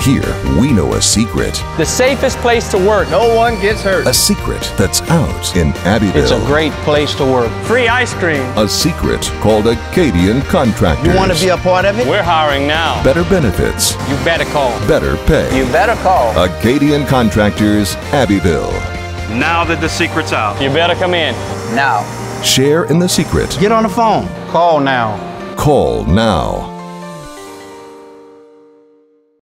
Here, we know a secret. The safest place to work. No one gets hurt. A secret that's out in Abbeville. It's a great place to work. Free ice cream. A secret called Acadian Contractors. You want to be a part of it? We're hiring now. Better benefits. You better call. Better pay. You better call. Acadian Contractors, Abbeville. Now that the secret's out. You better come in. Now. Share in the secret. Get on the phone. Call now. Call now.